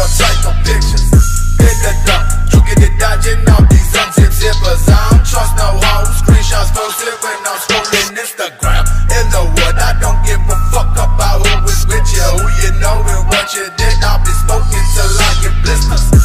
your psycho pictures. Hit the dump, you get it dodging all these unzip zippers. I don't trust no hoes, screenshots posted when I'm scrolling Instagram. In the wood, I don't give a fuck about who is with you, who you know, and what you did. I'll be smoking till I get blisters.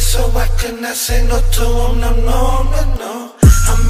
so I cannot say no to him, no, no, no, no. I'm